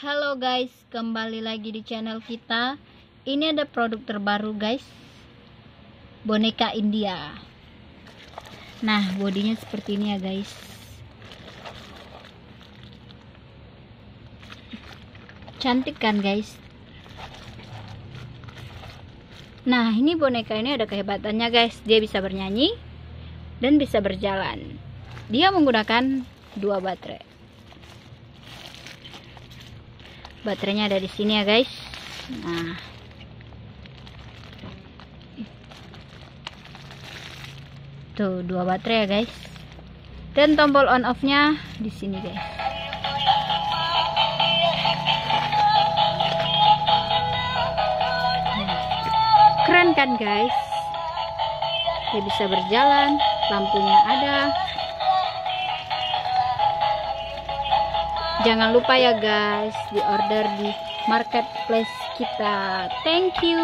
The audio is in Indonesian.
Halo guys, kembali lagi di channel kita. Ini ada produk terbaru guys. Boneka India. Nah, bodinya seperti ini ya guys. Cantik kan guys? Nah, ini boneka ini ada kehebatannya guys. Dia bisa bernyanyi dan bisa berjalan. Dia menggunakan dua baterai. Baterainya ada di sini ya guys. Nah. Tuh dua baterai ya guys. Dan tombol on off nya di sini guys. Keren kan guys? Dia bisa berjalan lampunya ada Jangan lupa ya guys, di order di marketplace kita. Thank you.